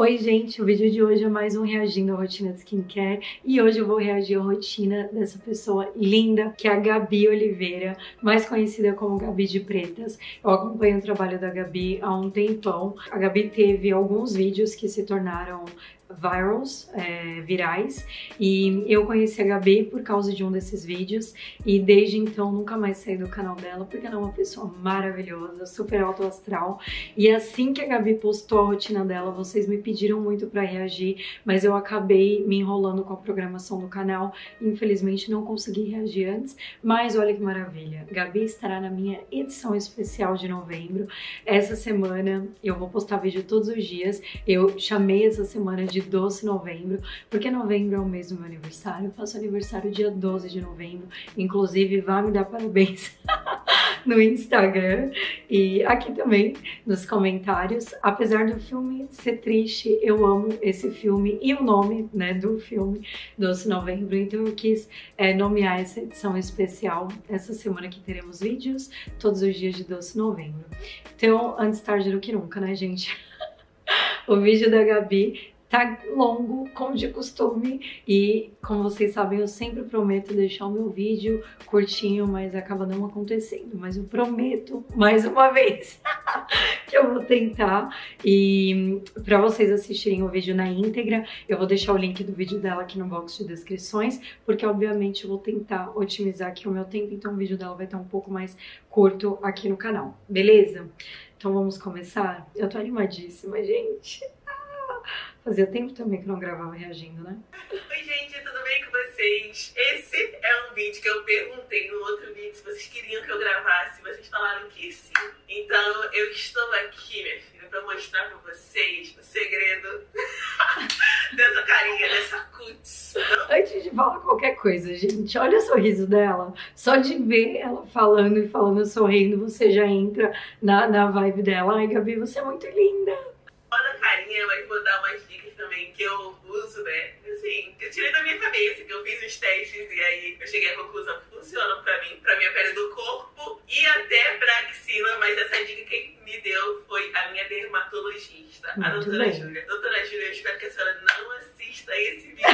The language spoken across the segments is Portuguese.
Oi, gente, o vídeo de hoje é mais um reagindo à rotina de skincare e hoje eu vou reagir à rotina dessa pessoa linda que é a Gabi Oliveira, mais conhecida como Gabi de Pretas. Eu acompanho o trabalho da Gabi há um tempão. A Gabi teve alguns vídeos que se tornaram virals, é, virais, e eu conheci a Gabi por causa de um desses vídeos. E desde então nunca mais saí do canal dela porque ela é uma pessoa maravilhosa, super alto astral. E assim que a Gabi postou a rotina dela, vocês me pediram muito para reagir, mas eu acabei me enrolando com a programação do canal, infelizmente não consegui reagir antes, mas olha que maravilha, Gabi estará na minha edição especial de novembro, essa semana eu vou postar vídeo todos os dias, eu chamei essa semana de de doce novembro, porque novembro é o mês do meu aniversário. Eu faço aniversário dia 12 de novembro. Inclusive, vá me dar parabéns no Instagram e aqui também nos comentários. Apesar do filme ser triste, eu amo esse filme e o nome né, do filme, Doce Novembro. Então eu quis é, nomear essa edição especial. Essa semana que teremos vídeos todos os dias de Doce Novembro. Então, antes tarde do que nunca, né, gente? o vídeo da Gabi tá longo, como de costume, e como vocês sabem, eu sempre prometo deixar o meu vídeo curtinho, mas acaba não acontecendo. Mas eu prometo, mais uma vez, que eu vou tentar. E para vocês assistirem o vídeo na íntegra, eu vou deixar o link do vídeo dela aqui no box de descrições, porque obviamente eu vou tentar otimizar aqui o meu tempo, então o vídeo dela vai estar um pouco mais curto aqui no canal, beleza? Então vamos começar? Eu tô animadíssima, gente. Fazia tempo também que não gravava reagindo, né? Oi, gente, tudo bem com vocês? Esse é um vídeo que eu perguntei no outro vídeo se vocês queriam que eu gravasse. Vocês falaram que sim. Então eu estou aqui, minha filha, pra mostrar pra vocês o segredo dessa carinha, dessa cutis. Antes de falar qualquer coisa, gente, olha o sorriso dela. Só de ver ela falando e falando, sorrindo, você já entra na, na vibe dela. Ai, Gabi, você é muito linda carinha, mas vou dar umas também que eu uso, né? Assim, eu tirei da minha cabeça, que eu fiz os testes e aí eu cheguei à conclusão que funcionam pra mim, pra minha pele do corpo e até pra axila, mas essa dica quem me deu foi a minha dermatologista, Muito a doutora bem. Júlia. Doutora Júlia, eu espero que a senhora não assista esse vídeo.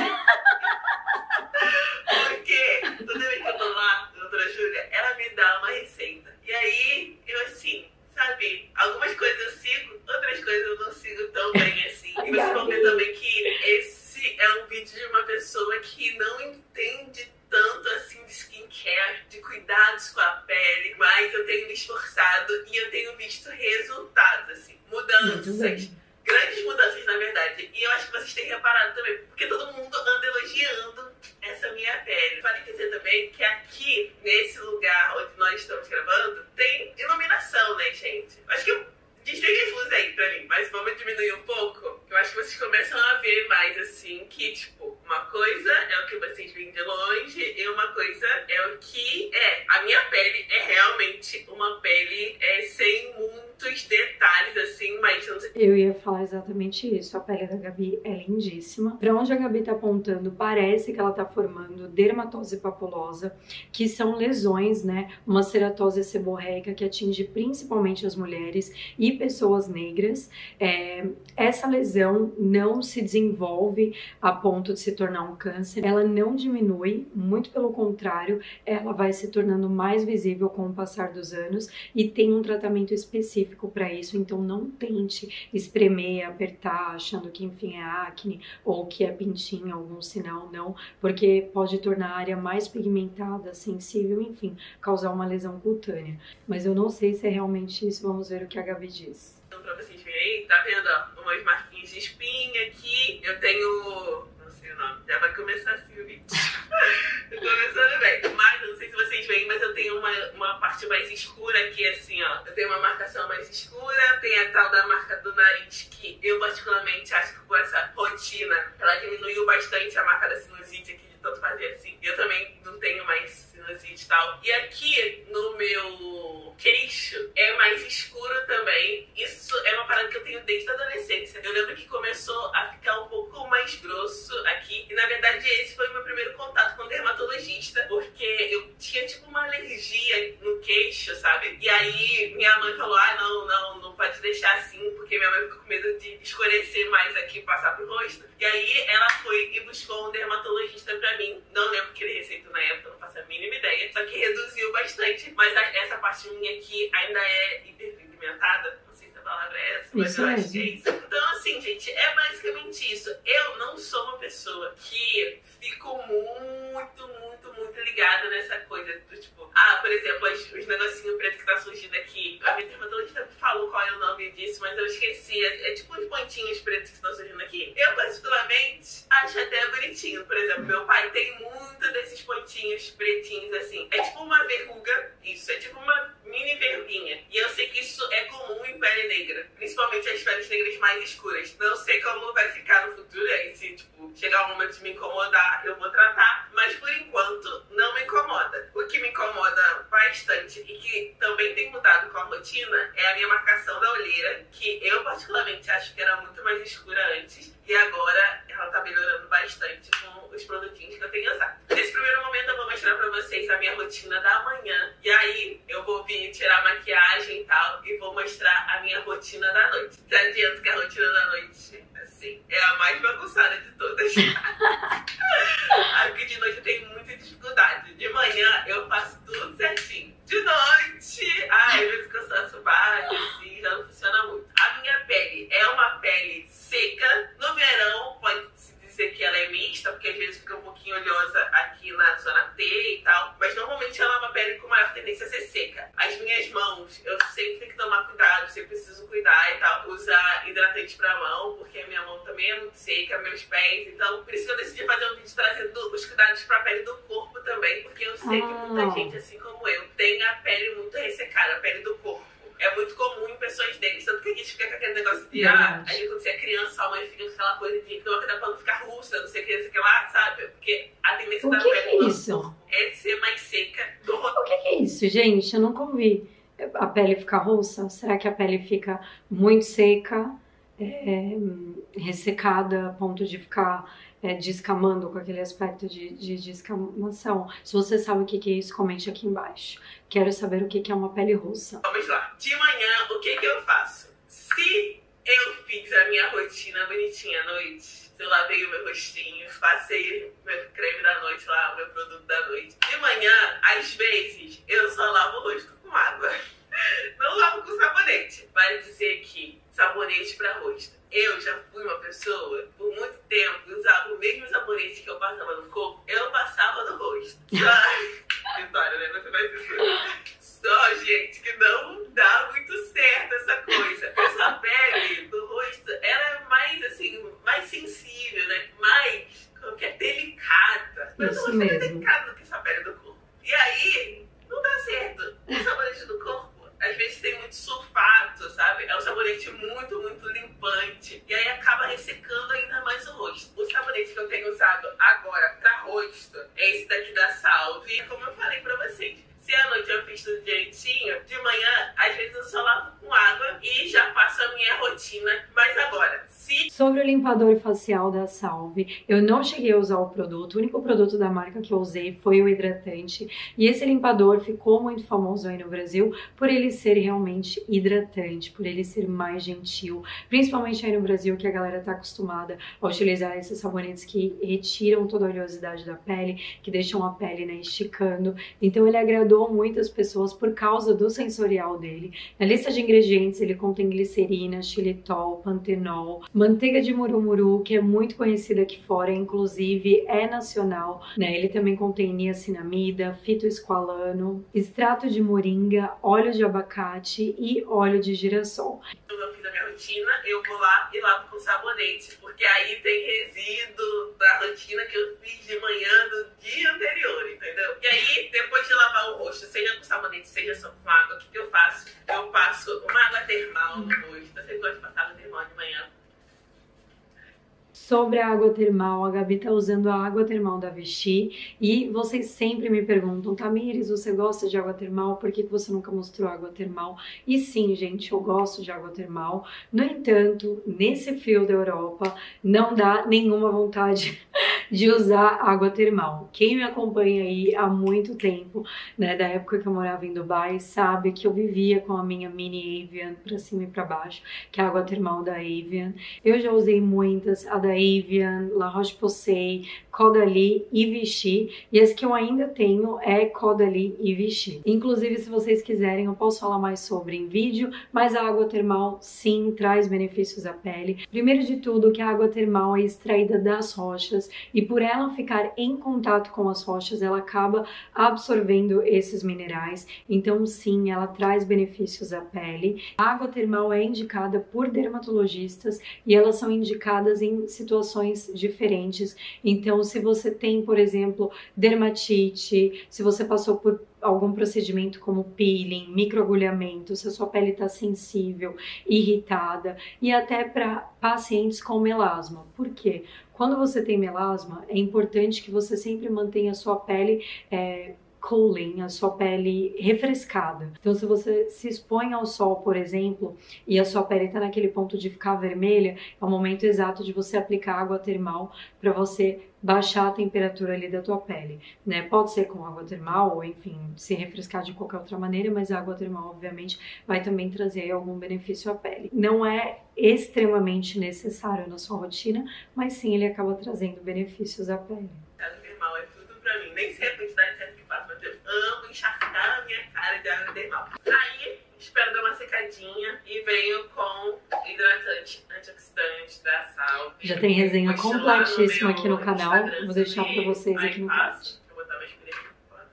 Porque toda vez que eu tô lá, doutora Júlia, ela me dá uma receita. E aí, eu assim, sabe, algumas coisas eu sigo, outras coisas eu não sigo tão bem assim. E vocês vão ver também que esse é um vídeo de uma pessoa que não entende tanto assim de skincare, de cuidados com a pele, mas eu tenho me esforçado e eu tenho visto resultados, assim, mudanças grandes mudanças, na verdade. E eu acho que vocês têm reparado também, porque todo mundo anda elogiando essa minha pele. Vale dizer também que aqui, nesse lugar onde nós estamos gravando, tem iluminação, né, gente? Acho que desliga as luzes aí pra mim, mas vamos diminuir um pouco. Eu acho que vocês começam a ver mais assim que, tipo, uma coisa é o que vocês veem de longe e uma coisa é o que é. A minha pele é realmente uma pele é, sem muitos detalhes, assim, mas não sei. Eu ia falar exatamente isso. A pele da Gabi é lindíssima. Pra onde a Gabi tá apontando, parece que ela tá formando dermatose papulosa, que são lesões, né? Uma ceratose seborreica que atinge principalmente as mulheres e pessoas negras. É, essa lesão não se desenvolve a ponto de se tornar um câncer, ela não diminui, muito pelo contrário, ela vai se tornando mais visível com o passar dos anos e tem um tratamento específico para isso, então não tente espremer, apertar, achando que enfim é acne ou que é pintinho, algum sinal, não, porque pode tornar a área mais pigmentada, sensível, enfim, causar uma lesão cutânea. Mas eu não sei se é realmente isso, vamos ver o que a Gabi diz. Então, pra vocês verem, tá vendo, ó, umas marquinhas de espinha aqui, eu tenho nome. Já vai começar assim o vídeo. Começando bem. Mas, não sei se vocês veem, mas eu tenho uma, uma parte mais escura aqui, assim, ó. Eu tenho uma marcação mais escura, tem a tal da marca do nariz, que eu particularmente acho que com essa rotina, ela diminuiu bastante a marca da sinusite aqui, de tanto fazer assim. Eu também não tenho mais e tal. E aqui, no meu queixo, é mais escuro também. Isso é uma parada que eu tenho desde a adolescência. Eu lembro que começou a ficar um pouco mais grosso aqui. E na verdade esse foi o meu primeiro contato com o dermatologista, porque eu tinha tipo uma alergia no queixo, sabe? E aí minha mãe falou: ah, não, não, não pode deixar assim, porque minha mãe ficou com medo de escurecer mais aqui passar pro rosto. E aí ela foi e buscou um dermatologista pra mim. Não lembro que ele receitou na época, não faço a mínima ideia. Só que reduziu bastante. Mas essa parte minha aqui ainda é hiperpigmentada. Não sei se a palavra é essa, mas Isso eu é. acho que é isso. Então, assim, gente, é basicamente isso. Eu não sou uma pessoa que fico muito, muito, muito ligada nessa coisa do tipo, ah, por exemplo, os, os negocinhos pretos que tá surgindo aqui. A minha dermatologista falou qual é o nome disso, mas eu esqueci. É, é tipo uns pontinhos pretos que estão surgindo aqui. Eu, particularmente, acho até bonitinho. Por exemplo, meu pai tem muito desses pontinhos pretinhos assim. É tipo uma verruga, isso. É tipo uma mini verruguinha. E eu sei que isso é comum em pele negra. Principalmente as peles negras mais escuras. Não sei como vai ficar no futuro. Aí se, tipo, chegar o momento de me incomodar, eu vou tratar. Mas, por enquanto, não me incomoda. O que me incomoda bastante e que também tem mudado com a rotina é a minha marcação da olheira. Que eu, particularmente, acho que era muito mais escura antes. E agora ela tá melhorando bastante com os produtinhos que eu tenho usado. Nesse primeiro momento eu vou mostrar pra vocês a minha rotina da manhã. E aí eu vou vir tirar a maquiagem e tal. E vou mostrar a minha rotina da noite. Já adianto que a rotina da noite, assim, é a mais bagunçada de todas. Porque de noite eu tenho muita dificuldade. De manhã eu faço tudo certinho. De noite, ai, às vezes cansaço bate, assim, já não funciona muito. A minha pele é uma pele seca. No verão, pode-se dizer que ela é mista, porque às vezes fica um pouquinho oleosa aqui na zona T e tal. Mas normalmente ela é uma pele com maior tendência a ser seca. As minhas mãos, eu sempre tenho que tomar cuidado, sempre preciso cuidar e tal. Usar hidratante pra mão, porque a minha mão também é muito seca, meus pés. Então, por isso que eu decidi fazer um vídeo trazendo os cuidados pra pele do corpo também, porque eu sei que muita Ah. gente, assim como eu, tem a pele muito ressecada, a pele do corpo. É muito comum em pessoas negras, tanto que a gente fica com aquele negócio de, ah, Verdade. a gente quando você é criança, a mãe fica com aquela coisa de não acredita pra não ficar russa, não sei o que, não sei o que lá, sabe? Porque a tendência O da que pele é isso? é ser mais seca do. O que que é isso, gente? Eu nunca ouvi a pele ficar roxa. Será que a pele fica muito seca, é, ressecada, a ponto de ficar é, descamando com aquele aspecto de, de descamação? Se você sabe o que é isso, comente aqui embaixo. Quero saber o que que é uma pele roxa. Vamos lá. De manhã, o que que eu faço? Se eu fiz a minha rotina bonitinha à noite, eu lavei o meu rostinho, passei meu creme da noite lá, meu produto da noite. De manhã, às vezes, eu só lavo o rosto água. Não lavo com sabonete. Vale dizer que sabonete para rosto. Eu já fui uma pessoa, por muito tempo, usava o mesmo sabonete que eu passava no corpo, eu passava no rosto. Só... Vitória, né? Você vai dizer. Só, gente, que não dá muito certo essa coisa. Essa pele do rosto, ela é mais, assim, mais sensível, né? Mais, como que é, delicada. Mas Isso o rosto é mesmo. delicado do que essa pele do corpo. E aí, não. O sabonete do corpo, às vezes tem muito sulfato, sabe? É um sabonete muito, muito limpante. E aí acaba ressecando ainda mais o rosto. O sabonete que eu tenho usado agora pra rosto é esse daqui da Salve. Como eu falei pra vocês, se à noite eu fiz tudo direitinho, de manhã, às vezes eu só lavo com água e já faço a minha rotina. Mas agora, se Sobre o limpador facial da Salve, eu não cheguei a usar o produto. O único produto da marca que eu usei foi o hidratante. E esse limpador ficou muito famoso aí no Brasil por ele ser realmente hidratante, por ele ser mais gentil. Principalmente aí no Brasil, que a galera tá acostumada a utilizar esses sabonetes que retiram toda a oleosidade da pele, que deixam a pele né, esticando. Então ele agradou muitas pessoas por causa do sensorial dele. Na lista de ingredientes ele contém glicerina, xilitol, pantenol, manteiga de murumuru, que é muito conhecida aqui fora, inclusive é nacional, né? Ele também contém niacinamida, fitoesqualano, extrato de moringa, óleo de abacate e óleo de girassol. Rotina, eu vou lá e lavo com sabonete, porque aí tem resíduo da rotina que eu fiz de manhã do dia anterior, entendeu? E aí, depois de lavar o rosto, seja com sabonete, seja só com água, o que, que eu faço? Eu passo uma água termal no rosto. Sempre gosto de passar água termal de manhã. Sobre a água termal, a Gabi tá usando a água termal da Vichy e vocês sempre me perguntam, Tamires, você gosta de água termal? Por que você nunca mostrou água termal? E sim, gente, eu gosto de água termal. No entanto, nesse frio da Europa, não dá nenhuma vontade de usar água termal. Quem me acompanha aí há muito tempo, né, da época que eu morava em Dubai, sabe que eu vivia com a minha mini Avian para cima e para baixo, que é a água termal da Avian. Eu já usei muitas, a da Avian, La Roche-Posay, Caudalie e Vichy, e as que eu ainda tenho é Caudalie e Vichy. Inclusive, se vocês quiserem, eu posso falar mais sobre em vídeo, mas a água termal sim traz benefícios à pele. Primeiro de tudo, que a água termal é extraída das rochas e por ela ficar em contato com as rochas, ela acaba absorvendo esses minerais. Então, sim, ela traz benefícios à pele. A água termal é indicada por dermatologistas e elas são indicadas em situações diferentes. Então, se você tem, por exemplo, dermatite, se você passou por algum procedimento como peeling, microagulhamento, se a sua pele está sensível, irritada e até para pacientes com melasma. Por quê? Quando você tem melasma, é importante que você sempre mantenha a sua pele é, cooling, a sua pele refrescada. Então, se você se expõe ao sol, por exemplo, e a sua pele está naquele ponto de ficar vermelha, é o momento exato de você aplicar água termal para você baixar a temperatura ali da tua pele, né? Pode ser com água termal ou, enfim, se refrescar de qualquer outra maneira, mas a água termal, obviamente, vai também trazer algum benefício à pele. Não é extremamente necessário na sua rotina, mas sim ele acaba trazendo benefícios à pele. Água termal é tudo pra mim, nem sei a quantidade amo encharcar a minha cara de água termal. Aí, espero dar uma secadinha e venho com hidratante antioxidante da Sal. Já tem resenha completíssima aqui no canal, vou deixar pra vocês aqui no card. Eu vou botar mais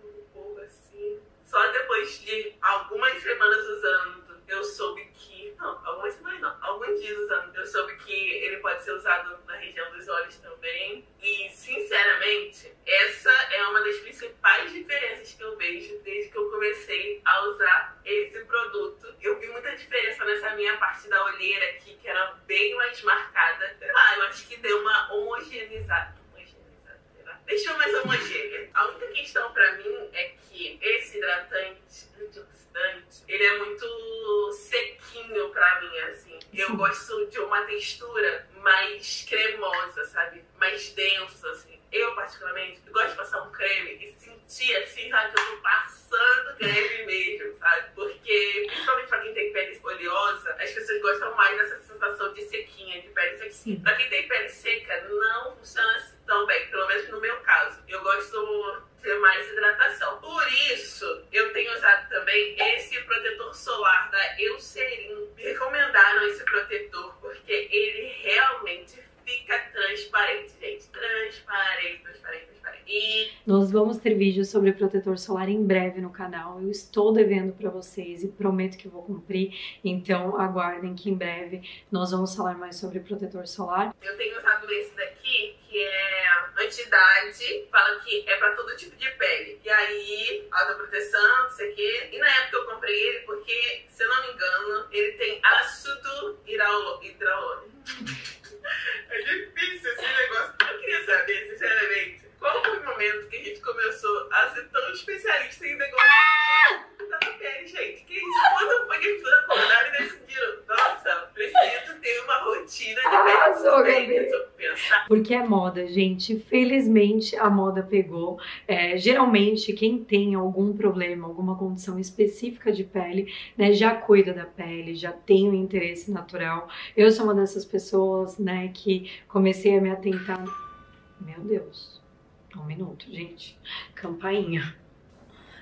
um pouco assim. Só depois de algumas semanas usando, eu soube que. Não, algumas semanas não, alguns dias usando, eu soube que ele pode ser usado na região dos olhos também. E, sinceramente, essa é uma das principais diferenças que eu vejo desde que eu comecei a usar esse produto. Eu vi muita diferença nessa minha parte da olheira aqui, que era bem mais marcada. Ah, eu acho que deu uma homogeneizada. Deixou mais homogênea. A única questão pra mim é que esse hidratante antioxidante, ele é muito sequinho pra mim, assim. Eu gosto de uma textura mais cremosa, sabe? Mais densa, assim. Eu, particularmente, gosto de passar um creme e sentir, assim, sabe? Que eu tô passando creme mesmo, sabe? Porque, principalmente pra quem tem pele oleosa, as pessoas gostam mais dessa sensação de sequinha, de pele sequinha. Sim. Pra quem tem pele seca, não funciona assim tão bem, pelo menos no meu caso. Eu gosto de ter mais hidratação. Por isso, eu tenho usado também esse protetor solar da Eucerin. Me recomendaram esse protetor porque ele realmente fica transparente, gente. Transparente, transparente, transparente. E Nós vamos ter vídeos sobre protetor solar em breve no canal. Eu estou devendo para vocês e prometo que vou cumprir. Então aguardem que em breve nós vamos falar mais sobre protetor solar. eu tenho usado esse daqui, que é anti-idade, fala que é pra todo tipo de pele. E aí, autoproteção, não sei o quê. E na época eu comprei ele porque, se eu não me engano, ele tem ácido hidraulônico. É difícil esse negócio. Eu queria saber, sinceramente, momento que a gente começou a ser tão especialista em negócio cuidar da pele, gente? Que isso? Quando foi que as pessoas acordaram e decidiram? Nossa, preciso ter uma rotina de pele Arrasou, pensar. Porque é moda, gente. Felizmente a moda pegou. É, geralmente, quem tem algum problema, alguma condição específica de pele, né, já cuida da pele, já tem o interesse natural. Eu sou uma dessas pessoas, né, que comecei a me atentar. Meu Deus. Um minuto, gente. Campainha.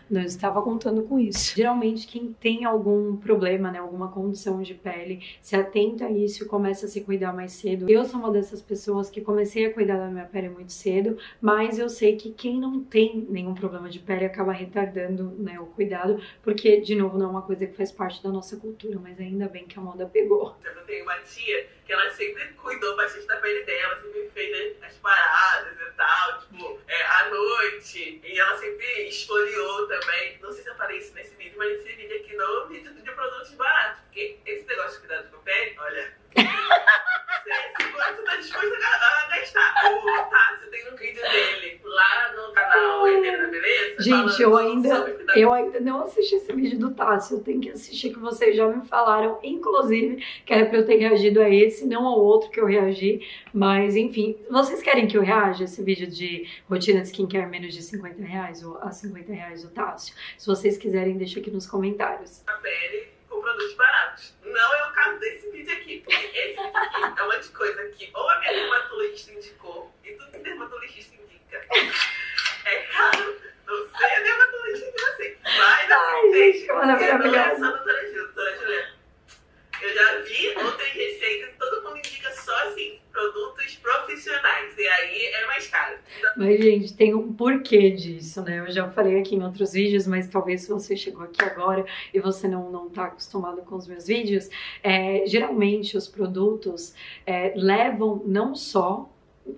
Não estava contando com isso. Geralmente, quem tem algum problema, né, alguma condição de pele, se atenta a isso e começa a se cuidar mais cedo. Eu sou uma dessas pessoas que comecei a cuidar da minha pele muito cedo, mas eu sei que quem não tem nenhum problema de pele acaba retardando né, o cuidado, porque, de novo, não é uma coisa que faz parte da nossa cultura, mas ainda bem que a moda pegou. Eu tenho uma tia que ela sempre cuidou bastante da pele dela, sempre fez né, as paradas e tal, tipo, é, à noite. E ela sempre esfoliou também. Não sei se eu falei isso nesse vídeo, mas esse vídeo aqui não é um vídeo de produtos baratos. Porque esse negócio de cuidado com a pele, olha. Você se quanto tá disposto a gastar. O Tássio tem um vídeo dele lá no canal Herdeiro da Beleza. Gente, eu ainda-? Eu ainda não assisti esse vídeo do Tássio, eu tenho que assistir, que vocês já me falaram, inclusive, que era pra eu ter reagido a esse, não ao outro que eu reagi, mas enfim. Vocês querem que eu reaja esse vídeo de rotina de skincare menos de 50 reais, ou a 50 reais do Tássio? Se vocês quiserem, deixa aqui nos comentários. A pele com produtos baratos. Não é o caso desse vídeo aqui, porque esse aqui é uma de coisa que ou a minha dermatologista indicou, e tudo que dermatologista indica é caro. Não sei a dermatologista indica assim. Mas, Ai, assim, gente, que maravilhosa. Não a doutora Gil, doutora Juliana. Eu já vi outras receitas, todo mundo indica só assim, produtos profissionais. E aí é mais caro. Então, Mas, gente, tem um porquê disso, né? Eu já falei aqui em outros vídeos, mas talvez se você chegou aqui agora e você não, não tá acostumado com os meus vídeos, é, geralmente os produtos é, levam não só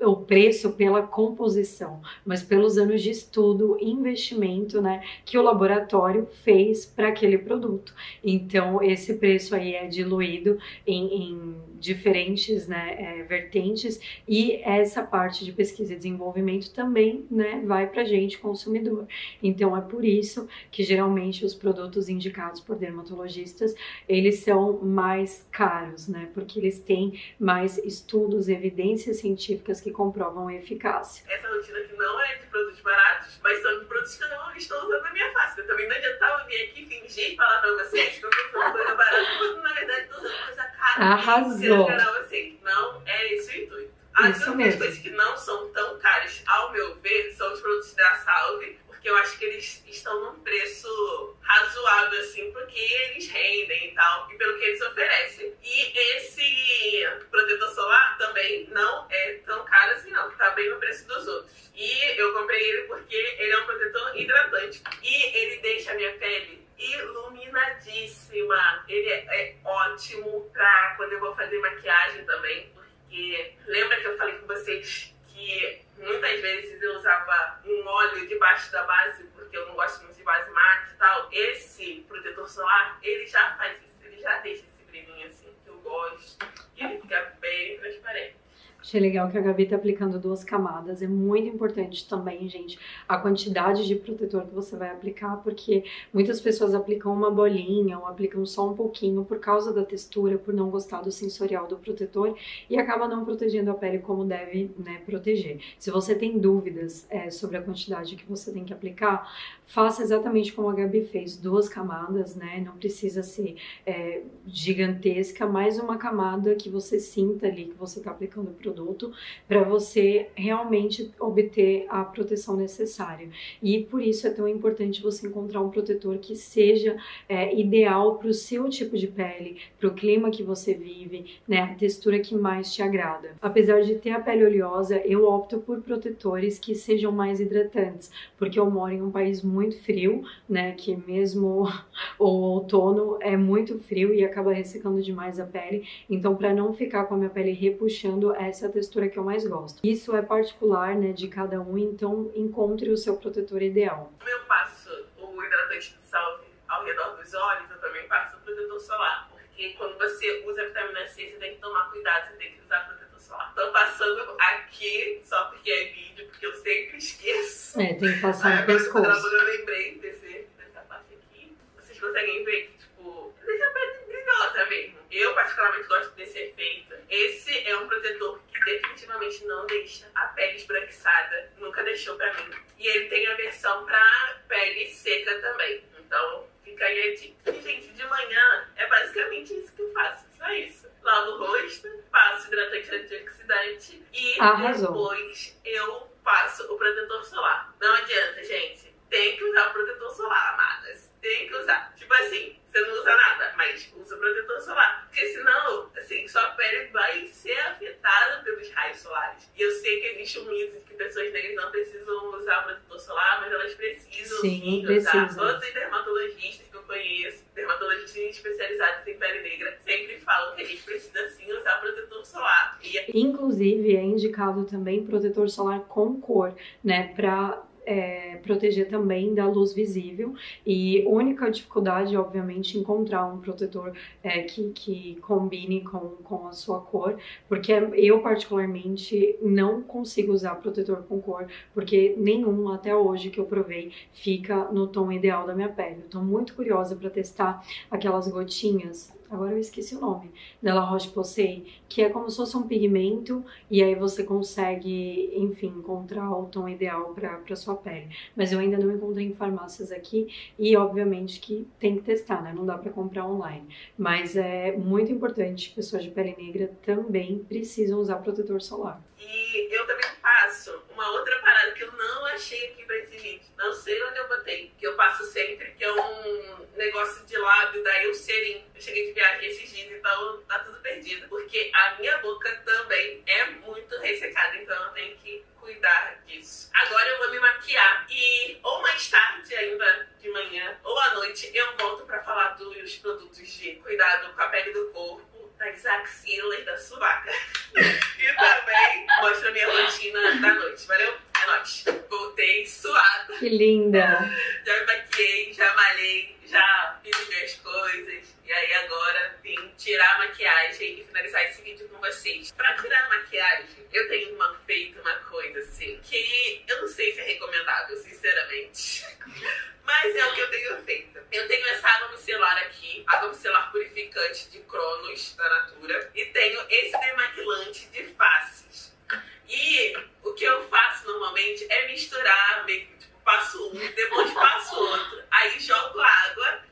o preço pela composição, mas pelos anos de estudo investimento, né, que o laboratório fez para aquele produto. Então, esse preço aí é diluído em, em diferentes, né, é, vertentes e essa parte de pesquisa e desenvolvimento também, né, vai para gente consumidor. Então, é por isso que geralmente os produtos indicados por dermatologistas eles são mais caros, né, porque eles têm mais estudos, evidências científicas que comprovam a eficácia. essa rotina aqui não é de produtos baratos, mas são de produtos que eu não estou usando na minha face. Eu também não adiantava vir aqui fingir e falar pra vocês que eu tô usando barata, quando na verdade tô usando coisa cara. Arrasou. Assim, não é esse o intuito. As mesmo. coisas que não são tão caras, ao meu ver, são os produtos da Salve, porque eu acho que eles estão num preço razoável, assim, porque eles rendem e tal, e pelo que eles oferecem. E esse protetor solar também não é tão caro assim, não, tá bem no preço dos outros. E eu comprei ele porque ele é um protetor hidratante. E ele deixa a minha pele iluminadíssima. Ele é, é ótimo pra quando eu vou fazer maquiagem também, porque lembra que eu falei com vocês que muitas vezes eu usava um óleo debaixo da base, porque eu não gosto muito de base mate e tal. Esse protetor solar, ele já faz isso, ele já deixa esse brilhinho assim, que eu gosto. E ele fica bem transparente. Achei legal que a Gabi tá aplicando duas camadas. É muito importante também, gente, a quantidade de protetor que você vai aplicar, porque muitas pessoas aplicam uma bolinha ou aplicam só um pouquinho por causa da textura, por não gostar do sensorial do protetor e acaba não protegendo a pele como deve né, proteger. Se você tem dúvidas é, sobre a quantidade que você tem que aplicar, faça exatamente como a Gabi fez, duas camadas, né? Não precisa ser é, gigantesca, mais uma camada que você sinta ali que você está aplicando o produto para você realmente obter a proteção necessária. E por isso é tão importante você encontrar um protetor que seja é, ideal para o seu tipo de pele, para o clima que você vive, né? A textura que mais te agrada. Apesar de ter a pele oleosa, eu opto por protetores que sejam mais hidratantes, porque eu moro em um país muito frio, né? Que mesmo o outono é muito frio e acaba ressecando demais a pele. Então, para não ficar com a minha pele repuxando, essa é a textura que eu mais gosto. Isso é particular, né, de cada um, então encontre o seu protetor ideal. Como eu passo o hidratante de salve ao redor dos olhos, eu também passo o protetor solar. Porque quando você usa vitamina C, você tem que tomar cuidado, você tem que usar protetor solar. Tô passando aqui, só porque é vídeo, porque eu sempre esqueço. É, tem que passar no agora pescoço. gravando, eu lembrei desse, dessa parte aqui. Vocês conseguem ver que, tipo, deixa a pele brilhosa mesmo. Eu, particularmente, gosto desse efeito. Esse é um protetor definitivamente não deixa a pele esbranquiçada. Nunca deixou pra mim. E ele tem a versão pra pele seca também. Então, fica aí a dica. E, gente, de manhã é basicamente isso que eu faço. Só isso. Lavo o rosto, passo hidratante antioxidante e Arrasou. depois eu passo o protetor solar. Não adianta, gente. Tem que usar o protetor solar, amadas. Tem que usar. Tipo assim, você não usa nada, mas usa o protetor solar. Porque senão, assim, sua pele vai ser afetada pelos raios solares. E eu sei que existe um mito de que pessoas negras não precisam usar o protetor solar, mas elas precisam Sim, sim, precisam. usar. Todos os dermatologistas que eu conheço, dermatologistas especializados em pele negra, sempre falam que a gente precisa sim usar protetor solar. E Inclusive, é indicado também protetor solar com cor, né? Pra é, proteger também da luz visível e única dificuldade, obviamente, encontrar um protetor é, que, que combine com, com a sua cor, porque eu particularmente não consigo usar protetor com cor, porque nenhum até hoje que eu provei fica no tom ideal da minha pele. Estou muito curiosa para testar aquelas gotinhas agora eu esqueci o nome, dela Roche-Posay, que é como se fosse um pigmento e aí você consegue, enfim, encontrar o tom ideal para sua pele. Mas eu ainda não encontrei em farmácias aqui e obviamente que tem que testar, né? Não dá para comprar online. Mas é muito importante, pessoas de pele negra também precisam usar protetor solar. E eu também passo uma outra parada que eu não achei aqui pra esse vídeo. Não sei onde eu botei, que eu passo sempre, que é um negócio de lábio da Eucerin. Eu cheguei de viagem esses dias, então tá tudo perdido. Porque a minha boca também é muito ressecada, então eu tenho que cuidar disso. Agora eu vou me maquiar e ou mais tarde ainda de manhã ou à noite eu volto para falar dos produtos de cuidado com a pele do corpo das axilas da suvaca. e também mostra minha rotina da noite. Valeu? É nóis. Voltei suada. Que linda. Já me maquiei, já malhei, já fiz minhas coisas. E aí agora vim tirar a maquiagem e finalizar esse vídeo com vocês. Pra tirar a maquiagem, eu tenho uma, feito uma coisa assim, que eu não sei se é recomendável, sinceramente. Mas é o que eu tenho feito. Eu tenho essa água micelar aqui, água micelar purificante de Cronos, da Natura. E tenho esse demaquilante de faces. E o que eu faço normalmente é misturar, meio que tipo, passo um, depois passo outro, aí jogo água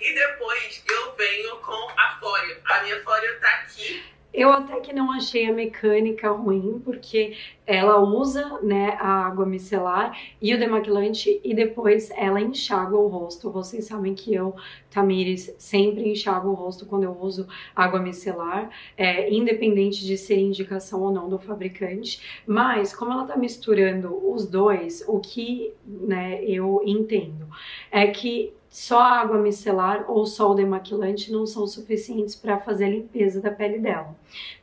e depois eu venho com a fóreo. A minha fóreo tá aqui eu até que não achei a mecânica ruim, porque ela usa né, a água micelar e o demaquilante e depois ela enxágua o rosto. Vocês sabem que eu, Tamires, sempre enxago o rosto quando eu uso água micelar, é, independente de ser indicação ou não do fabricante. Mas, como ela tá misturando os dois, o que né, eu entendo é que só a água micelar ou só o demaquilante não são suficientes para fazer a limpeza da pele dela,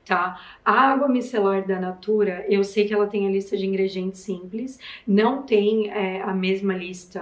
tá? A água micelar da Natura, eu sei que ela tem a lista de ingredientes simples, não tem é, a mesma lista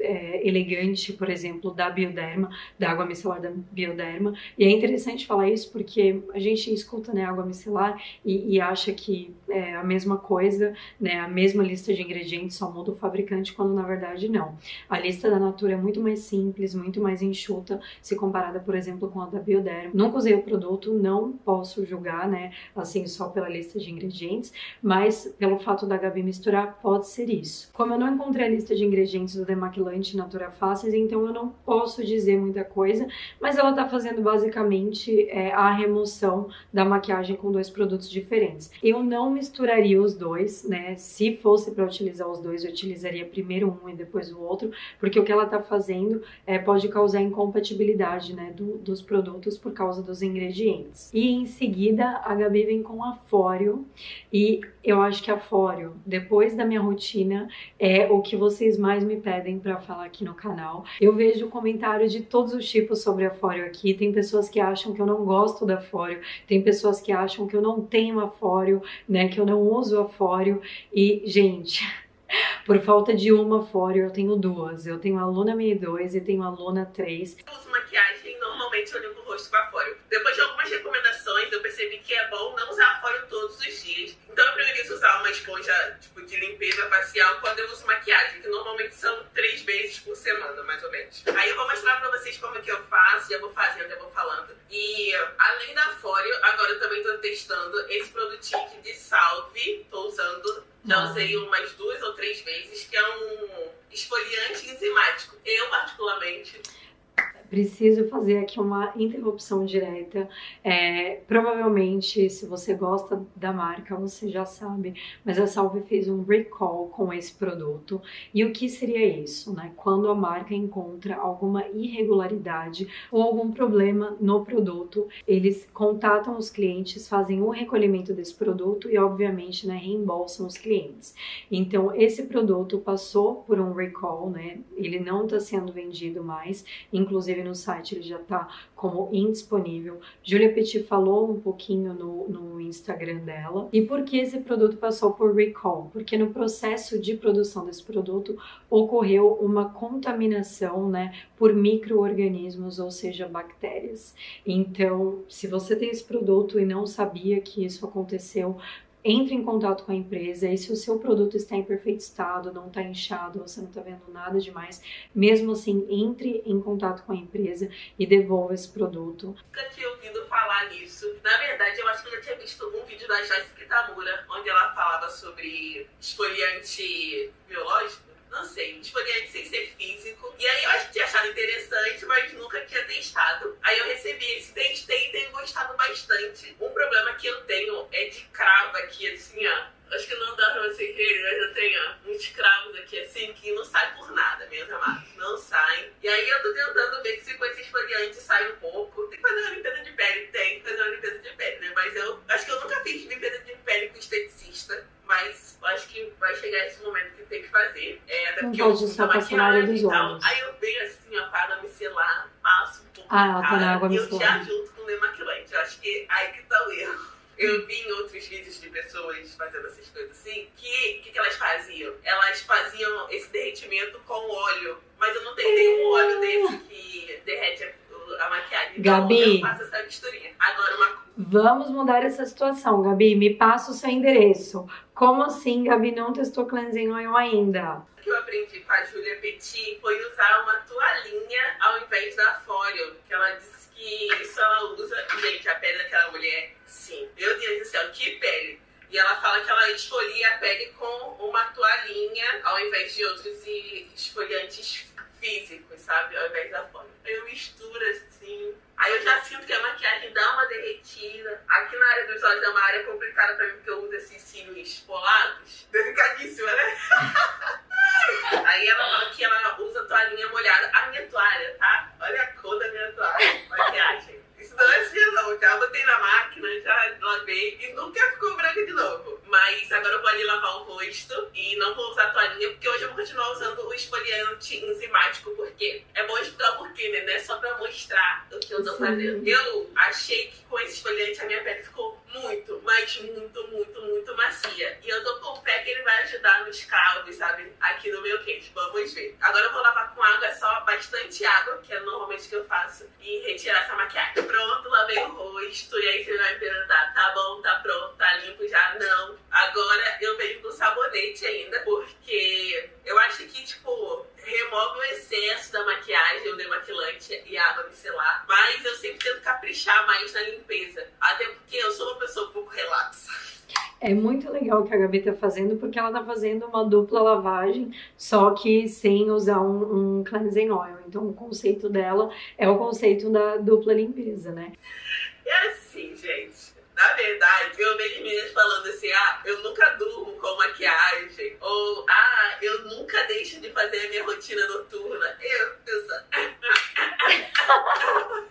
é, elegante, por exemplo, da Bioderma, da água micelar da Bioderma. E é interessante falar isso porque a gente escuta né, água micelar e, e acha que é a mesma coisa, né, a mesma lista de ingredientes, só muda o fabricante, quando na verdade não. A lista da Natura é muito mais simples, muito mais enxuta, se comparada, por exemplo, com a da Bioderma. Nunca usei o produto, não posso julgar, né, assim, só pela lista de ingredientes, mas pelo fato da Gabi misturar, pode ser isso. Como eu não encontrei a lista de ingredientes do demaquilante Natura Natura Fáceis, então eu não posso dizer muita coisa, mas ela tá fazendo basicamente é, a remoção da maquiagem com dois produtos diferentes. Eu não misturaria os dois, né? Se fosse para utilizar os dois, eu utilizaria primeiro um e depois o outro, porque o que ela tá fazendo é, pode causar incompatibilidade, né, do, dos produtos por causa dos ingredientes. E em seguida, a Gabi vem com a Fóreo, e eu acho que a Fóreo, depois da minha rotina, é o que vocês mais me pedem para falar aqui no canal. Eu vejo comentários de todos os tipos sobre a Fóreo aqui. Tem pessoas que acham que eu não gosto da Fóreo, tem pessoas que acham que eu não tenho a Fóreo, né, que eu não uso a Fóreo. E, gente, por falta de uma Fóreo, eu tenho duas. Eu tenho a Luna Mini 2 e tenho a Luna 3. Eu uso maquiagem normalmente eu limpo o rosto com a Fóreo. Depois de algumas recomendações, eu percebi que é bom não usar a Fóreo todos os dias. Então eu preferi usar uma esponja tipo, de limpeza facial quando eu uso maquiagem, que normalmente são três vezes por semana, mais ou menos. Aí eu vou mostrar pra vocês como é que eu faço, já vou fazendo, já vou falando. E além da Fóreo, agora eu também tô testando esse produtinho aqui de Salve. Tô usando, já usei umas duas ou três vezes, que é um esfoliante preciso fazer aqui uma interrupção direta. É, provavelmente, se você gosta da marca, você já sabe, mas a Salve fez um recall com esse produto. E o que seria isso, né? Quando a marca encontra alguma irregularidade ou algum problema no produto, eles contatam os clientes, fazem o recolhimento desse produto e, obviamente, né, reembolsam os clientes. Então, esse produto passou por um recall, né? Ele não está sendo vendido mais, inclusive no site ele já tá como indisponível. Julia Petit falou um pouquinho no, no Instagram dela. E por que esse produto passou por recall? Porque no processo de produção desse produto ocorreu uma contaminação, né, por micro-organismos, ou seja, bactérias. Então, se você tem esse produto e não sabia que isso aconteceu, entre em contato com a empresa e se o seu produto está em perfeito estado, não está inchado, você não está vendo nada demais, mesmo assim, entre em contato com a empresa e devolva esse produto. Nunca tinha ouvido falar nisso. Na verdade, eu acho que eu já tinha visto um vídeo da Joyce Kitamura, onde ela falava sobre esfoliante biológico não sei, esfoliante sem ser físico. E aí eu acho que achado interessante, mas nunca tinha testado. Aí eu recebi esse, testei e tenho gostado bastante. Um problema que eu tenho é de cravo aqui, assim, ó Acho que não dá pra você querer, mas eu tenho uns cravos aqui assim que não sai por nada, meus amados. Não saem. E aí eu tô tentando ver que se com esse esfoliante sai um pouco. Tem que fazer uma limpeza de pele? Tem que fazer uma limpeza de pele, né? Mas eu acho que eu nunca fiz limpeza de pele com esteticista. Mas acho que vai chegar esse momento que tem que fazer. É, até porque eu uso maquiagem e tal. Aí eu venho assim, ó, para micelar, passo um pouco ah, cara, água e eu já junto com o demaquilante. Eu acho que aí que tá o erro. Eu vi em outros vídeos de pessoas fazendo essas coisas assim, que o que, que, elas faziam? Elas faziam esse derretimento com óleo. Mas eu não tenho nenhum óleo desse que derrete a, a maquiagem. Então Gabi, eu faço essa misturinha. Agora uma. Vamos mudar essa situação, Gabi. Me passa o seu endereço. Como assim, Gabi não testou cleansing oil ainda? O que eu aprendi com a Julia Petit foi usar uma toalhinha ao invés da Fóreo, que ela disse que isso ela usa. Gente, a pele daquela mulher Sim, meu Deus do céu, que pele! E ela fala que ela esfolia a pele com uma toalhinha ao invés de outros esfoliantes físicos, sabe? Ao invés da. Aí eu misturo assim. Aí eu já sinto que a maquiagem dá uma derretida. Aqui na área dos olhos é uma área complicada pra mim, porque eu uso esses cílios polados. Delicadíssima, né? Aí ela fala que ela usa toalhinha molhada. A minha toalha, tá? Olha a cor da minha toalha. Maquiagem. Isso não é assim, não. Já botei na máquina, já lavei e nunca ficou branca de novo. Mas agora eu vou ali lavar o rosto e não vou usar toalhinha, porque hoje eu vou continuar usando o esfoliante enzimático, porque é bom explicar o porquê, né? Não é só pra mostrar eu achei que com esse esfoliante a minha pele ficou muito, mas muito, muito, muito macia. E eu tô com fé que ele vai ajudar nos cravos, sabe? Aqui no meu queixo. Vamos ver. Agora eu vou lavar com água, só bastante água, que é normalmente que eu faço, e retirar essa maquiagem. Pronto, lavei o rosto. E aí você vai me perguntar: tá bom, tá pronto, tá limpo já? Não. Agora eu venho com sabonete ainda, porque eu acho que, tipo, remove o excesso da maquiagem, o demaquilante e a água micelar. Mas eu sempre tento caprichar mais na limpeza. Até porque eu sou uma pessoa um pouco relaxa. É muito legal o que a Gabi tá fazendo, porque ela tá fazendo uma dupla lavagem, só que sem usar um, um cleansing oil. Então o conceito dela é o conceito da dupla limpeza, né? É assim, gente. Na verdade, eu vejo meninas falando assim, ah, eu nunca durmo com maquiagem. Ou, ah, eu nunca deixo de fazer a minha rotina noturna. Eu, eu só...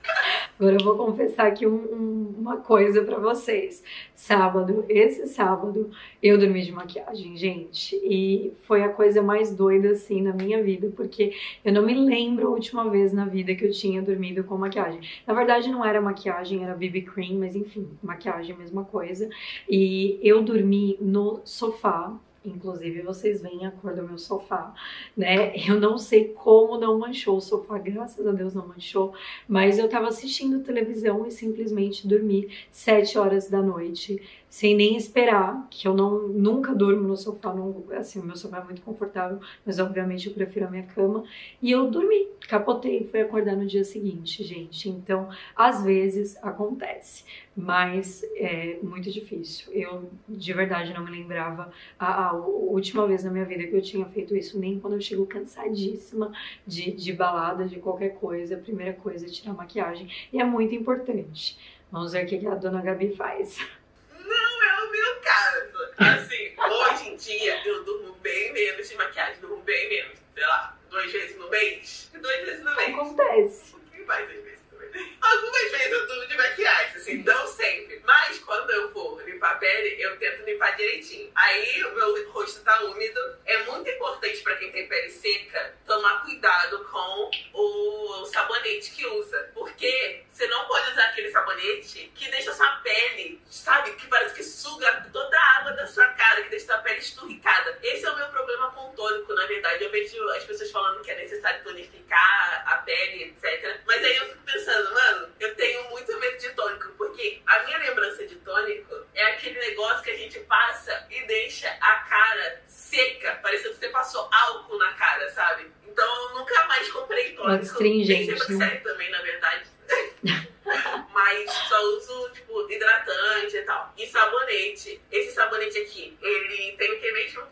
Agora eu vou confessar aqui um, um, uma coisa para vocês. Sábado, esse sábado, eu dormi de maquiagem, gente. E foi a coisa mais doida assim na minha vida, porque eu não me lembro a última vez na vida que eu tinha dormido com maquiagem. Na verdade, não era maquiagem, era BB cream, mas enfim, maquiagem, mesma coisa. E eu dormi no sofá Inclusive, vocês veem a cor do meu sofá, né? Eu não sei como não manchou o sofá, graças a Deus não manchou, mas eu tava assistindo televisão e simplesmente dormi sete horas da noite sem nem esperar, que eu não nunca durmo no sofá, não, assim, o meu sofá é muito confortável, mas obviamente eu prefiro a minha cama, e eu dormi, capotei fui acordar no dia seguinte, gente. Então, às vezes acontece, mas é muito difícil. Eu de verdade não me lembrava a, a, última vez na minha vida que eu tinha feito isso, nem quando eu chego cansadíssima de, de balada, de qualquer coisa, a primeira coisa é tirar a maquiagem, e é muito importante. Vamos ver o que a dona Gabi faz. Assim, hoje em dia eu durmo bem menos de maquiagem, durmo bem menos, sei lá, duas vezes no mês. Duas vezes no mês. Acontece. Um pouquinho mais às vezes também. Algumas vezes eu durmo de maquiagem, assim, não sempre. Mas quando eu for limpar a pele, eu tento limpar direitinho. Aí o meu rosto tá úmido. É muito importante pra quem tem pele seca tomar cuidado com o sabonete que usa. Porque você não pode usar aquele sabonete que deixa sua pele, sabe? Que parece que suga toda a água da sua cara, que deixa sua pele esturricada. Esse é o meu problema com o tônico, na verdade. Eu vejo as pessoas falando que é necessário tonificar a pele, etc. Mas aí eu fico pensando, mano, eu tenho muito medo de tônico, porque a minha lembrança de tônico é aquele negócio que a gente passa e deixa a cara seca, parecendo que você passou álcool na cara, sabe? Então eu nunca mais comprei tônico. Astringente, Nem sempre né? serve também, na verdade. Mas só uso, tipo, hidratante e tal. E sabonete. Esse sabonete aqui, ele tem o que mesmo?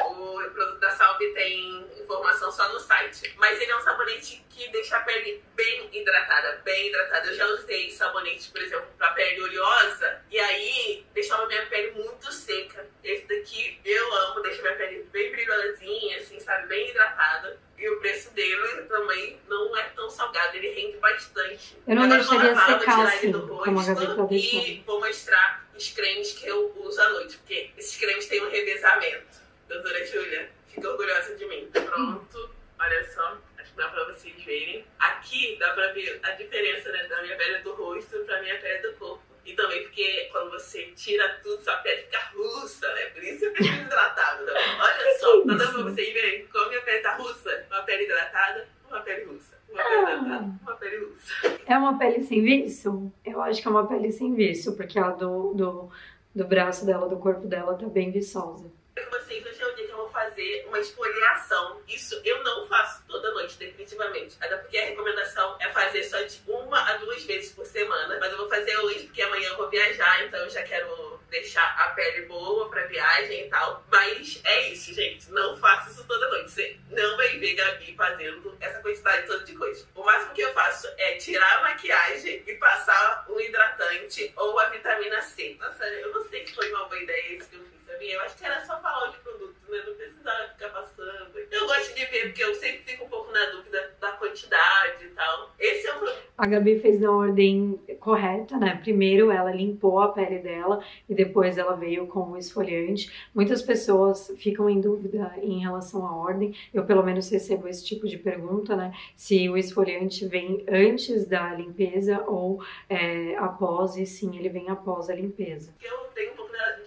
O produto da Salve tem informação só no site. Mas ele é um sabonete que deixa a pele bem hidratada, bem hidratada. Eu já usei sabonete, por exemplo, pra pele oleosa. E aí, deixava minha pele muito seca. Esse daqui, eu amo. Deixa minha pele bem brilhosinha, assim, sabe? Bem hidratada. E o preço dele também não é tão salgado, ele rende bastante. Eu não vou deixaria lavar, vou secar tirar assim, ele do como a Gabi tá rosto. E vou mostrar os cremes que eu uso à noite, porque esses cremes têm um revezamento. Doutora Júlia, fica orgulhosa de mim. Pronto, olha só, acho que dá pra vocês verem. Aqui dá pra ver a diferença né, da minha pele do rosto pra minha pele do corpo. E também porque quando você tira tudo, sua pele fica russa, né? Por isso eu preciso hidratada. Olha só, tá dando pra vocês verem como minha pele tá russa? Uma pele hidratada, uma pele russa. Uma pele hidratada, uma pele russa. É uma pele sem vício? Eu acho que é uma pele sem vício, porque a do, do, do braço dela, do corpo dela, tá bem viçosa. Com vocês, hoje é o dia que eu vou fazer uma esfoliação. Isso eu não faço toda noite, definitivamente. Até porque a recomendação é fazer só de uma a duas vezes por semana. Mas eu vou fazer hoje porque amanhã eu vou viajar, então eu já quero deixar a pele boa pra viagem e tal. Mas é isso, gente. Não faço isso toda noite. Você não vai ver Gabi fazendo essa quantidade toda de coisa. O máximo que eu faço é tirar a maquiagem e passar um hidratante ou a vitamina C. Nossa, eu não sei se foi uma boa ideia isso que eu fiz, sabia? Eu acho que era só falar de produto, né? Não precisava ficar passando. Eu gosto de ver, porque eu sempre fico um pouco na dúvida da quantidade e tal. Esse é um produto. A Gabi fez na ordem correta, né? Primeiro ela limpou a pele dela e depois ela veio com o esfoliante. Muitas pessoas ficam em dúvida em relação à ordem. Eu, pelo menos, recebo esse tipo de pergunta, né? Se o esfoliante vem antes da limpeza ou é, após, e sim, ele vem após a limpeza. eu tenho um pouco dúvida.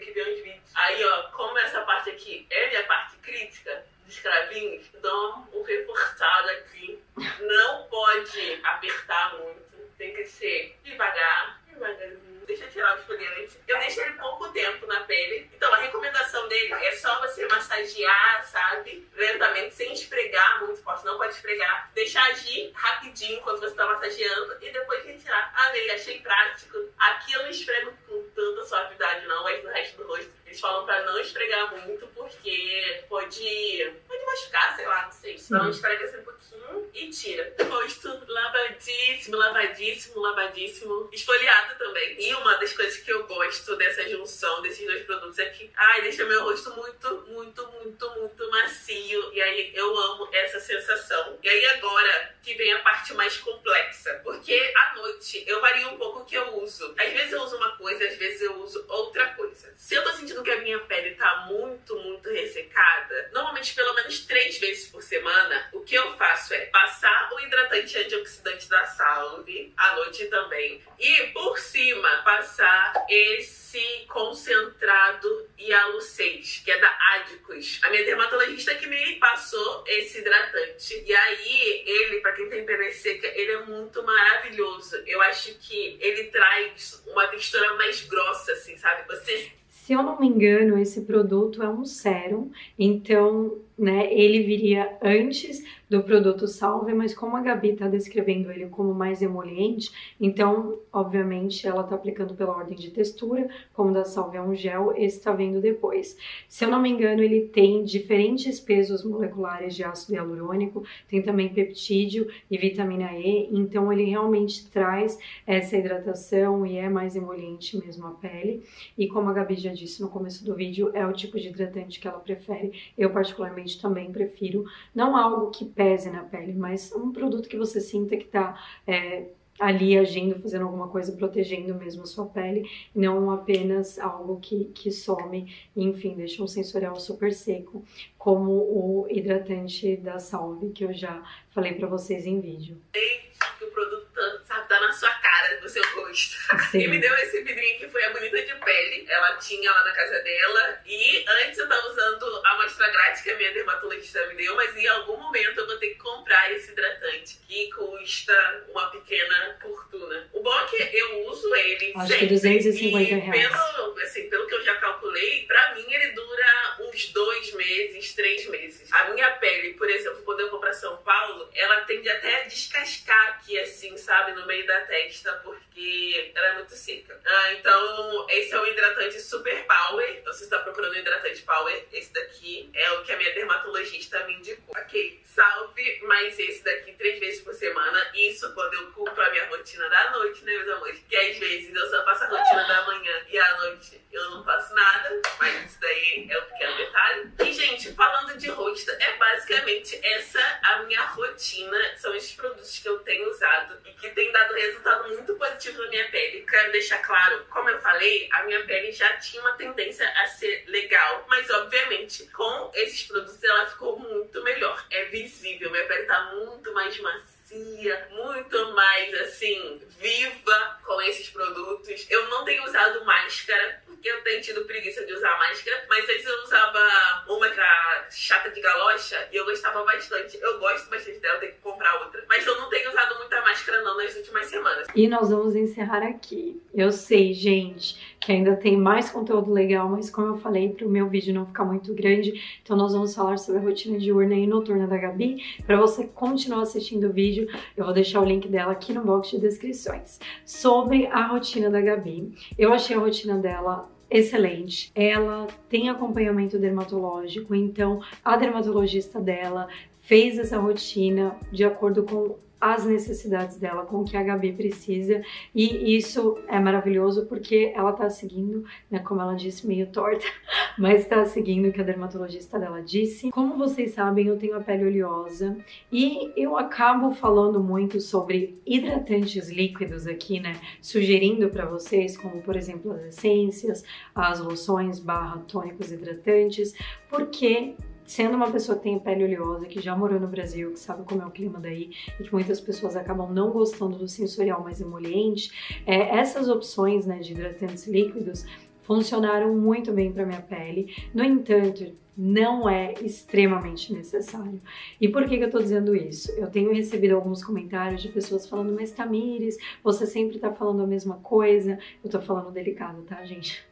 Que ver os vídeos. Aí, ó, como essa parte aqui é minha parte crítica dos cravinhos, dou um reforçado aqui. Não pode apertar muito. Tem que ser devagar, devagarzinho. Deixa eu tirar o esfoliante. Eu deixo ele pouco tempo na pele. Então, a recomendação dele é só você massagear, sabe? Lentamente, sem esfregar muito forte. Não pode esfregar. Deixar agir rapidinho enquanto você tá massageando e depois retirar. Amei, achei prático. Aqui eu não esfrego com tanta suavidade, não, mas no resto do rosto. Eles falam pra não esfregar muito, porque pode, pode machucar, sei lá, não sei. Então esfrega assim um pouquinho e tira. Rosto lavadíssimo, lavadíssimo, lavadíssimo. Esfoliado também. E uma das coisas que eu gosto dessa junção desses dois produtos é que, ai, deixa meu rosto muito, muito, muito, muito macio. E aí eu amo essa sensação. E aí agora que vem a parte mais complexa. Porque à noite eu vario um pouco o que eu uso. Às vezes eu uso uma coisa, às vezes eu uso outra coisa. Se eu tô sentindo que a minha pele tá muito, muito ressecada, normalmente pelo menos três vezes por semana, o que eu faço é passar o hidratante antioxidante da Salve à noite também. E por cima, passar esse concentrado 6, que é da Adicus. A minha dermatologista que me passou esse hidratante. E aí, ele, pra quem tem pele seca, ele é muito maravilhoso. Eu acho que ele traz uma textura mais grossa, assim, sabe? Você Se eu não me engano, esse produto é um sérum, então, né, ele viria antes do produto Salve, mas como a Gabi tá descrevendo ele como mais emoliente, então, obviamente, ela tá aplicando pela ordem de textura, como da Salve é um gel, esse tá vendo depois. Se eu não me engano, ele tem diferentes pesos moleculares de ácido hialurônico, tem também peptídeo e vitamina E, então ele realmente traz essa hidratação e é mais emoliente mesmo a pele. E como a Gabi já disse no começo do vídeo, é o tipo de hidratante que ela prefere. Eu, particularmente, também prefiro. Não algo que pese na pele, mas um produto que você sinta que tá. É, ali agindo, fazendo alguma coisa, protegendo mesmo a sua pele, não apenas algo que, que some, enfim, deixa um sensorial super seco, como o hidratante da Salve, que eu já falei para vocês em vídeo. Que o produto sabe, tá na sua E me deu esse vidrinho que foi a bonita de pele. Ela tinha lá na casa dela. E antes eu tava usando a amostra grátis que a minha dermatologista me deu, mas em algum momento eu vou ter que comprar esse hidratante, que custa uma pequena fortuna. O bom é que eu uso ele Acho sempre. que 250 reais. Pelo, assim, pelo que eu já calculei, pra mim ele dura uns dois meses, três meses. A minha pele, por exemplo, quando eu vou pra São Paulo, ela tende até a descascar aqui, assim, sabe, no meio da testa, porque ela é muito seca. Ah, então, esse é o hidratante Super Power. Você está procurando hidratante Power, esse daqui é o que a minha dermatologista me indicou. Ok, salve, mas esse daqui três vezes por semana. Isso quando eu cumpro a minha rotina da noite, né, meus amores? Que às vezes eu só faço a rotina da manhã e à noite eu não faço nada, mas isso daí é um pequeno detalhe. E, gente, falando de rosto, é basicamente essa a minha rotina. São esses produtos que eu tenho usado e que tem dado resultado muito positivo minha pele. Quero deixar claro, como eu falei, a minha pele já tinha uma tendência a ser legal, mas obviamente com esses produtos ela ficou muito melhor. É visível, minha pele tá muito mais macia, muito mais assim, viva com esses produtos. Eu não tenho usado máscara, porque eu tenho tido preguiça de usar máscara, mas antes eu usava uma que era chata de galocha e eu gostava bastante. Eu gosto bastante dela, tenho que comprar outra. Mas eu não tenho nas últimas semanas. E nós vamos encerrar aqui. Eu sei, gente, que ainda tem mais conteúdo legal, mas como eu falei, para o meu vídeo não ficar muito grande, então nós vamos falar sobre a rotina diurna e noturna da Gabi. Para você continuar assistindo o vídeo, eu vou deixar o link dela aqui no box de descrições. Sobre a rotina da Gabi, eu achei a rotina dela excelente. Ela tem acompanhamento dermatológico, então a dermatologista dela fez essa rotina de acordo com as necessidades dela, com o que a Gabi precisa, e isso é maravilhoso porque ela tá seguindo, né, como ela disse, meio torta, mas tá seguindo o que a dermatologista dela disse. Como vocês sabem, eu tenho a pele oleosa e eu acabo falando muito sobre hidratantes líquidos aqui, né, sugerindo para vocês, como por exemplo as essências, as loções barra tônicos hidratantes, porque sendo uma pessoa que tem pele oleosa, que já morou no Brasil, que sabe como é o clima daí e que muitas pessoas acabam não gostando do sensorial mais emoliente, é, essas opções né, de hidratantes líquidos funcionaram muito bem para minha pele. No entanto, não é extremamente necessário. E por que, que eu tô dizendo isso? Eu tenho recebido alguns comentários de pessoas falando, mas Tamires, você sempre tá falando a mesma coisa. Eu tô falando delicado, tá, gente?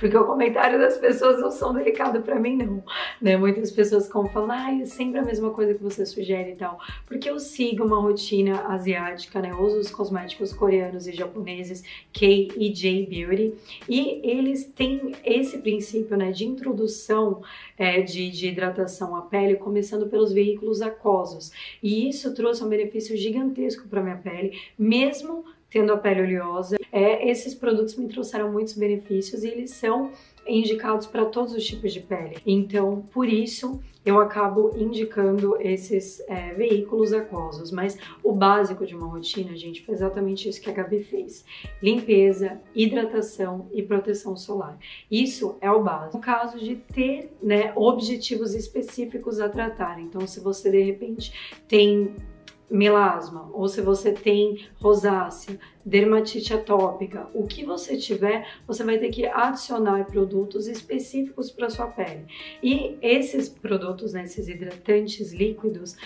Porque o comentário das pessoas não são delicado para mim não, né? Muitas pessoas como falam, ah, é sempre a mesma coisa que você sugere e tal, porque eu sigo uma rotina asiática, né? uso os cosméticos coreanos e japoneses K e J Beauty e eles têm esse princípio, né, de introdução é, de, de hidratação à pele, começando pelos veículos aquosos e isso trouxe um benefício gigantesco para minha pele, mesmo tendo a pele oleosa. É, esses produtos me trouxeram muitos benefícios e eles são indicados para todos os tipos de pele. Então, por isso, eu acabo indicando esses é, veículos aquosos. Mas o básico de uma rotina, gente, foi exatamente isso que a Gabi fez: limpeza, hidratação e proteção solar. Isso é o básico. No caso de ter né, objetivos específicos a tratar. Então, se você de repente tem melasma, ou se você tem rosácea, dermatite atópica, o que você tiver, você vai ter que adicionar produtos específicos para sua pele. E esses produtos, né, esses hidratantes líquidos,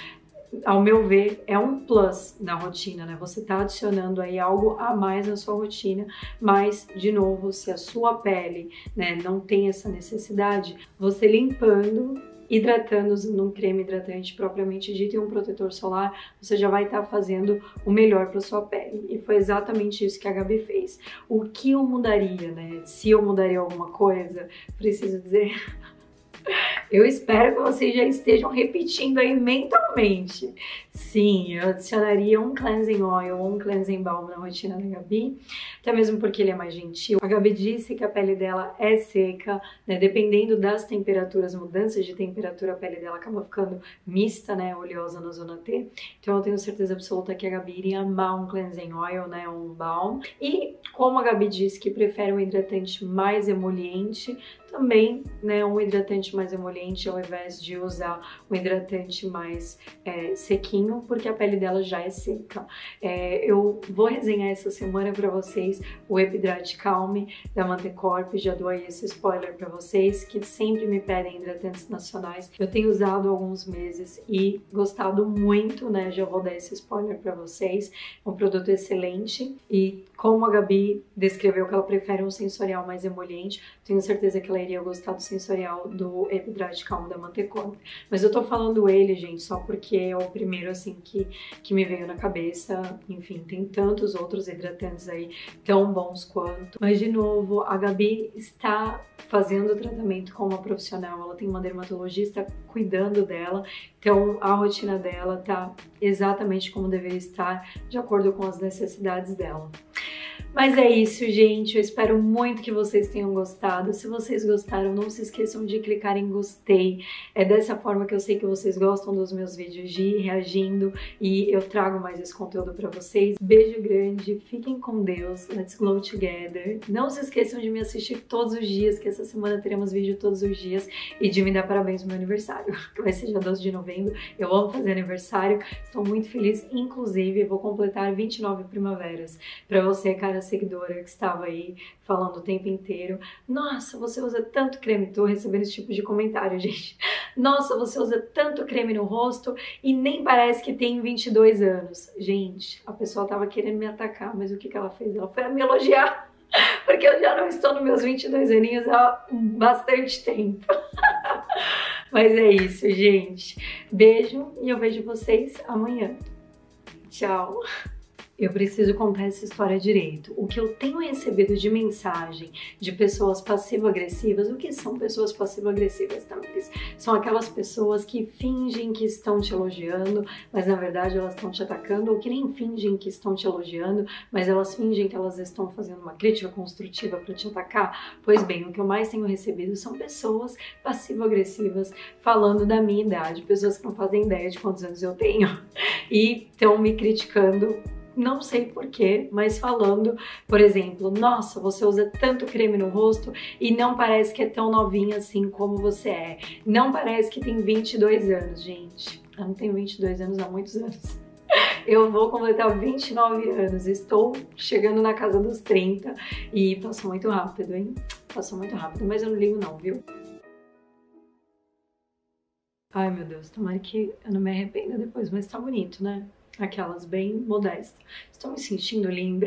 ao meu ver, é um plus na rotina, né? Você está adicionando aí algo a mais na sua rotina, mas, de novo, se a sua pele né, não tem essa necessidade, você limpando hidratando num creme hidratante propriamente dito e um protetor solar, você já vai estar tá fazendo o melhor para sua pele. E foi exatamente isso que a Gabi fez. O que eu mudaria, né? Se eu mudaria alguma coisa, preciso dizer Eu espero que vocês já estejam repetindo aí mentalmente. Sim, eu adicionaria um cleansing oil ou um cleansing balm na rotina da Gabi, até mesmo porque ele é mais gentil. A Gabi disse que a pele dela é seca, né? Dependendo das temperaturas, mudanças de temperatura, a pele dela acaba ficando mista, né? Oleosa na zona T. Então eu tenho certeza absoluta que a Gabi iria amar um cleansing oil, né? Um balm. E como a Gabi disse que prefere um hidratante mais emoliente, também né, um hidratante mais emoliente ao invés de usar um hidratante mais é, sequinho, porque a pele dela já é seca. É, eu vou resenhar essa semana para vocês o Epidrate Calme da Mantecorp, já dou aí esse spoiler para vocês, que sempre me pedem hidratantes nacionais. Eu tenho usado alguns meses e gostado muito, né, já vou dar esse spoiler para vocês. É um produto excelente e como a Gabi descreveu que ela prefere um sensorial mais emoliente, tenho certeza que ela iria gostar do sensorial do Epidrate Calmo da Mantecorp. Mas eu tô falando ele, gente, só porque é o primeiro, assim, que, que me veio na cabeça. Enfim, tem tantos outros hidratantes aí tão bons quanto. Mas, de novo, a Gabi está fazendo o tratamento com uma profissional. Ela tem uma dermatologista cuidando dela. Então, a rotina dela tá exatamente como deveria estar, de acordo com as necessidades dela. Mas é isso, gente. Eu espero muito que vocês tenham gostado. Se vocês gostaram, não se esqueçam de clicar em gostei. É dessa forma que eu sei que vocês gostam dos meus vídeos de reagindo e eu trago mais esse conteúdo para vocês. Beijo grande, fiquem com Deus. Let's glow together. Não se esqueçam de me assistir todos os dias, que essa semana teremos vídeo todos os dias e de me dar parabéns no meu aniversário, que vai ser dia 12 de novembro. Eu amo fazer aniversário. Estou muito feliz, inclusive vou completar 29 primaveras. Para você, cara, seguidora que estava aí falando o tempo inteiro: Nossa, você usa tanto creme. Tô recebendo esse tipo de comentário, gente. Nossa, você usa tanto creme no rosto e nem parece que tem 22 anos. Gente, a pessoa tava querendo me atacar, mas o que, que ela fez? Ela foi me elogiar. Porque eu já não estou nos meus 22 aninhos há bastante tempo. Mas é isso, gente. Beijo e eu vejo vocês amanhã. Tchau. Eu preciso contar essa história direito. O que eu tenho recebido de mensagem de pessoas passivo-agressivas, o que são pessoas passivo-agressivas, Tamiris? São aquelas pessoas que fingem que estão te elogiando, mas na verdade elas estão te atacando, ou que nem fingem que estão te elogiando, mas elas fingem que elas estão fazendo uma crítica construtiva para te atacar. Pois bem, o que eu mais tenho recebido são pessoas passivo-agressivas falando da minha idade, pessoas que não fazem ideia de quantos anos eu tenho e estão me criticando não sei porquê, mas falando, por exemplo, nossa, você usa tanto creme no rosto e não parece que é tão novinha assim como você é. Não parece que tem 22 anos, gente. Eu não tenho 22 anos há muitos anos. Eu vou completar 29 anos, estou chegando na casa dos 30 e passou muito rápido, hein? Passou muito rápido, mas eu não ligo não, viu? Ai meu Deus, tomara que eu não me arrependa depois, mas tá bonito, né? Aquelas bem modestas. Estou me sentindo linda.